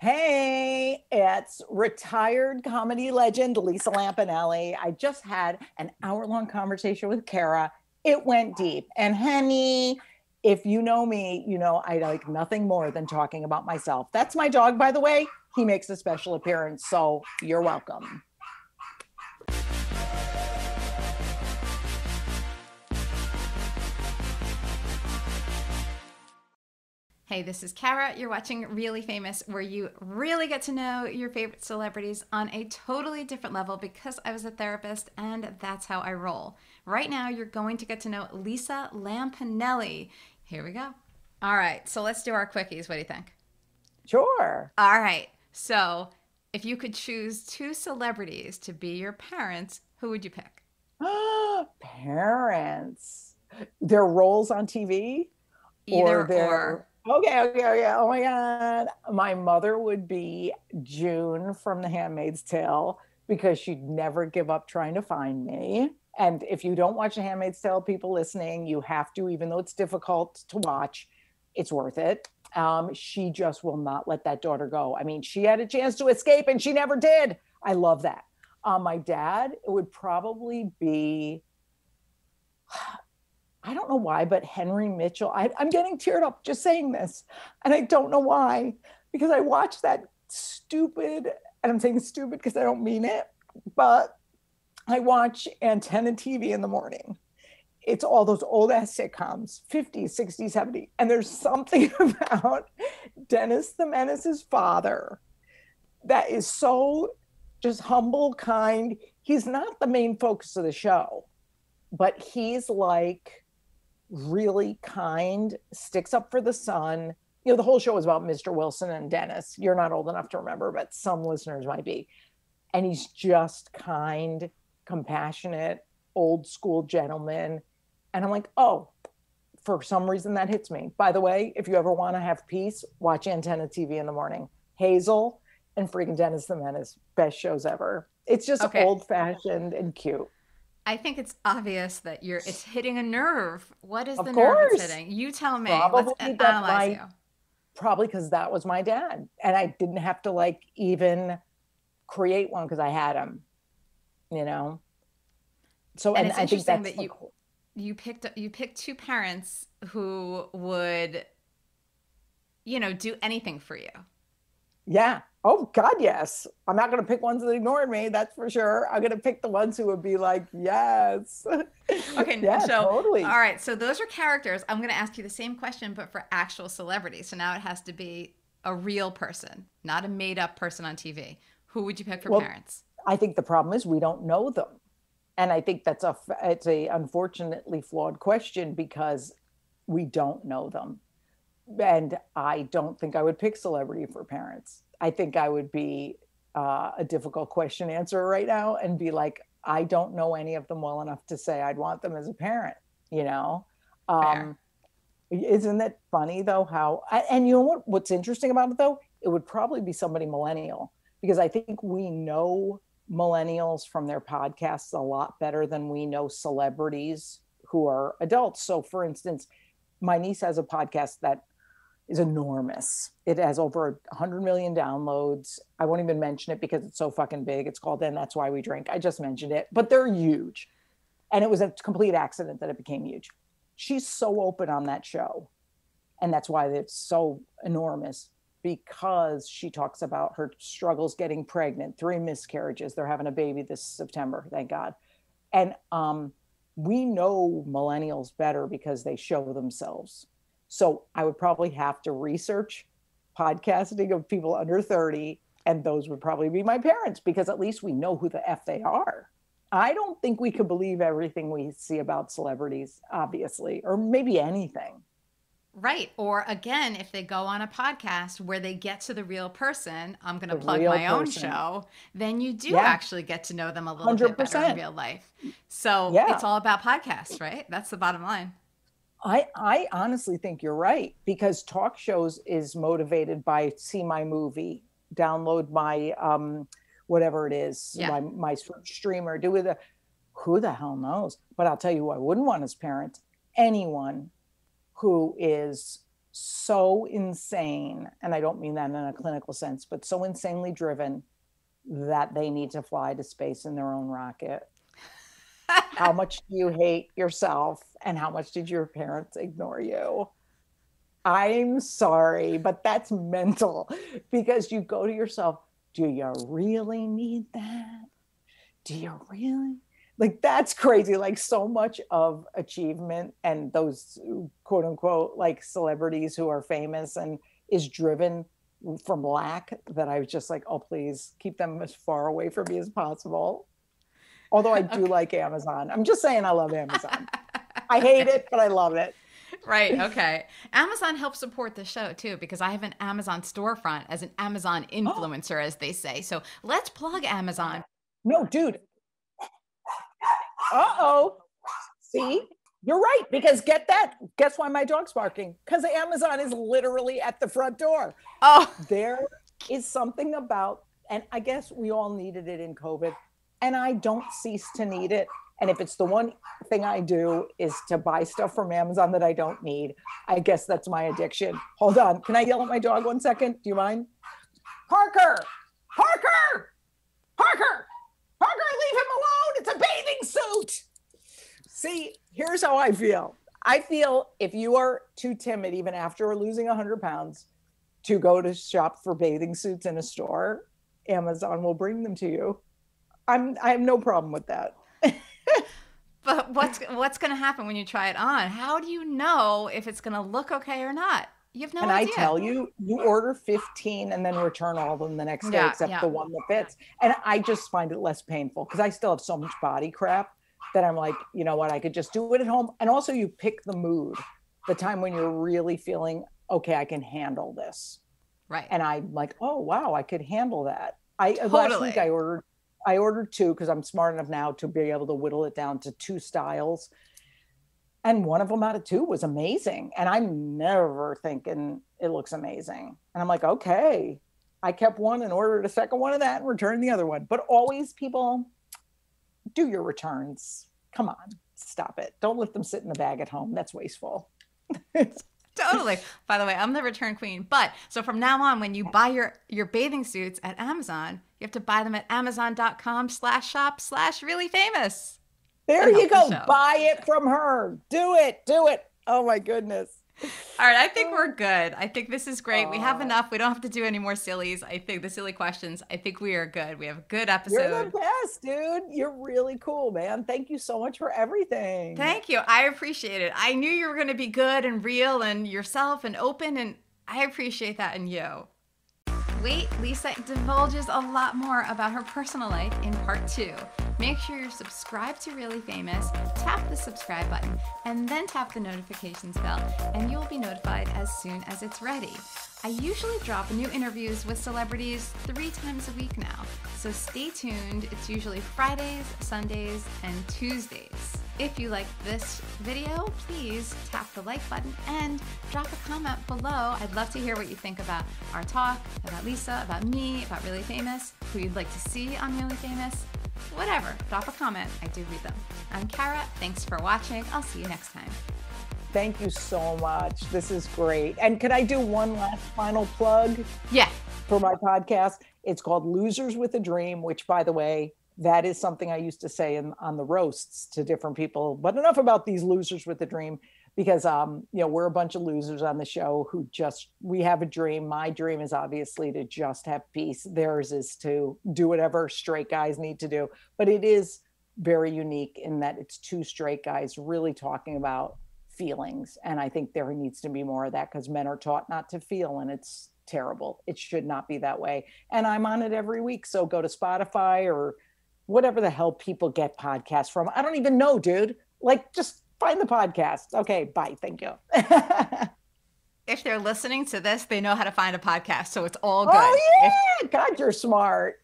Hey, it's retired comedy legend Lisa Lampanelli. I just had an hour long conversation with Kara. It went deep. And honey, if you know me, you know I like nothing more than talking about myself. That's my dog, by the way. He makes a special appearance. So you're welcome. Hey, this is Kara. You're watching Really Famous, where you really get to know your favorite celebrities on a totally different level because I was a therapist and that's how I roll. Right now, you're going to get to know Lisa Lampanelli. Here we go. All right, so let's do our quickies. What do you think? Sure. All right, so if you could choose two celebrities to be your parents, who would you pick? parents. Their roles on TV? Either or. Their, or Okay, okay, okay. Oh my God. My mother would be June from The Handmaid's Tale because she'd never give up trying to find me. And if you don't watch The Handmaid's Tale, people listening, you have to, even though it's difficult to watch, it's worth it. Um, she just will not let that daughter go. I mean, she had a chance to escape and she never did. I love that. Um, my dad, it would probably be I don't know why, but Henry Mitchell, I, I'm getting teared up just saying this. And I don't know why, because I watched that stupid, and I'm saying stupid because I don't mean it, but I watch antenna TV in the morning. It's all those old ass sitcoms, 50s, 60s, 70s. And there's something about Dennis the Menace's father that is so just humble, kind. He's not the main focus of the show, but he's like really kind, sticks up for the son. You know, the whole show is about Mr. Wilson and Dennis. You're not old enough to remember, but some listeners might be. And he's just kind, compassionate, old school gentleman. And I'm like, oh, for some reason that hits me. By the way, if you ever want to have peace, watch Antenna TV in the morning. Hazel and freaking Dennis the Menace, best shows ever. It's just okay. old fashioned and cute. I think it's obvious that you're it's hitting a nerve. What is of the course. nerve it's hitting? You tell me. Probably Let's analyze my, you. Probably because that was my dad. And I didn't have to like even create one because I had him. You know? So and, and I think that's that you cool. you picked you picked two parents who would you know do anything for you. Yeah. Oh God, yes. I'm not going to pick ones that ignored me. That's for sure. I'm going to pick the ones who would be like, yes. Okay. yeah, so, totally. All right. So those are characters. I'm going to ask you the same question, but for actual celebrities. So now it has to be a real person, not a made up person on TV. Who would you pick for well, parents? I think the problem is we don't know them, and I think that's a it's a unfortunately flawed question because we don't know them and I don't think I would pick celebrity for parents. I think I would be uh, a difficult question answer right now and be like, I don't know any of them well enough to say I'd want them as a parent, you know? Um, isn't that funny though? How, and you know what, what's interesting about it though? It would probably be somebody millennial because I think we know millennials from their podcasts a lot better than we know celebrities who are adults. So, for instance, my niece has a podcast that is enormous. It has over 100 million downloads. I won't even mention it because it's so fucking big. It's called And That's Why We Drink. I just mentioned it, but they're huge. And it was a complete accident that it became huge. She's so open on that show. And that's why it's so enormous because she talks about her struggles getting pregnant, three miscarriages. They're having a baby this September, thank God. And um, we know millennials better because they show themselves so I would probably have to research podcasting of people under 30, and those would probably be my parents because at least we know who the F they are. I don't think we could believe everything we see about celebrities, obviously, or maybe anything. Right. Or again, if they go on a podcast where they get to the real person, I'm going to plug my person. own show, then you do yeah. actually get to know them a little 100%. bit better in real life. So yeah. it's all about podcasts, right? That's the bottom line. I I honestly think you're right because talk shows is motivated by see my movie, download my um whatever it is, yeah. my my streamer, do with a who the hell knows? But I'll tell you who I wouldn't want as parents, anyone who is so insane, and I don't mean that in a clinical sense, but so insanely driven that they need to fly to space in their own rocket. how much do you hate yourself and how much did your parents ignore you? I'm sorry, but that's mental because you go to yourself, do you really need that? Do you really? Like, that's crazy. Like, so much of achievement and those quote unquote like celebrities who are famous and is driven from lack that I was just like, oh, please keep them as far away from me as possible. Although I do okay. like Amazon. I'm just saying I love Amazon. I hate it, but I love it. Right. Okay. Amazon helps support the show too because I have an Amazon storefront as an Amazon influencer, oh. as they say. So let's plug Amazon. No, dude. Uh oh. See, you're right. Because get that. Guess why my dog's barking? Because Amazon is literally at the front door. Oh. There is something about, and I guess we all needed it in COVID, and I don't cease to need it. And if it's the one thing I do is to buy stuff from Amazon that I don't need, I guess that's my addiction. Hold on. Can I yell at my dog one second? Do you mind? Parker! Parker! Parker! Parker, leave him alone. It's a bathing suit. See, here's how I feel. I feel if you are too timid, even after losing 100 pounds, to go to shop for bathing suits in a store, Amazon will bring them to you. I'm I have no problem with that. What's what's going to happen when you try it on? How do you know if it's going to look okay or not? You have no and idea. I tell you, you order 15 and then return all of them the next day, yeah, except yeah. the one that fits. And I just find it less painful because I still have so much body crap that I'm like, you know what, I could just do it at home. And also, you pick the mood, the time when you're really feeling, okay, I can handle this. Right. And I'm like, oh, wow, I could handle that. I totally. last week I ordered, I ordered two because I'm smart enough now to be able to whittle it down to two styles. And one of them out of two was amazing. And I'm never thinking it looks amazing. And I'm like, okay. I kept one and ordered a second one of that and returned the other one. But always people do your returns. Come on, stop it. Don't let them sit in the bag at home. That's wasteful. totally. By the way, I'm the return queen. But so from now on, when you buy your your bathing suits at Amazon, you have to buy them at amazon.com slash shop slash really famous. There you go. The buy it from her. Do it. Do it. Oh my goodness. All right, I think we're oh. good. I think this is great. We have enough. We don't have to do any more sillies. I think the silly questions. I think we are good. We have a good episode. You're the best, dude. You're really cool, man. Thank you so much for everything. Thank you. I appreciate it. I knew you were going to be good and real and yourself and open, and I appreciate that in you. Wait, Lisa divulges a lot more about her personal life in part two. Make sure you're subscribed to Really Famous, tap the subscribe button, and then tap the notifications bell, and you'll be notified as soon as it's ready. I usually drop new interviews with celebrities three times a week now, so stay tuned. It's usually Fridays, Sundays, and Tuesdays. If you like this video, please tap the like button and drop a comment below. I'd love to hear what you think about our talk, about Lisa, about me, about Really Famous, who you'd like to see on Really Famous. Whatever, drop a comment. I do read them. I'm Kara. Thanks for watching. I'll see you next time. Thank you so much. This is great. And could I do one last final plug? Yeah. For my podcast? It's called Losers with a Dream, which, by the way, that is something I used to say in, on the roasts to different people. But enough about these losers with a dream, because um, you know we're a bunch of losers on the show who just we have a dream. My dream is obviously to just have peace. Theirs is to do whatever straight guys need to do. But it is very unique in that it's two straight guys really talking about feelings. And I think there needs to be more of that because men are taught not to feel, and it's terrible. It should not be that way. And I'm on it every week. So go to Spotify or whatever the hell people get podcasts from. I don't even know, dude. Like, just find the podcast. Okay, bye. Thank you. if they're listening to this, they know how to find a podcast. So it's all oh, good. Oh, yeah. If- God, you're smart.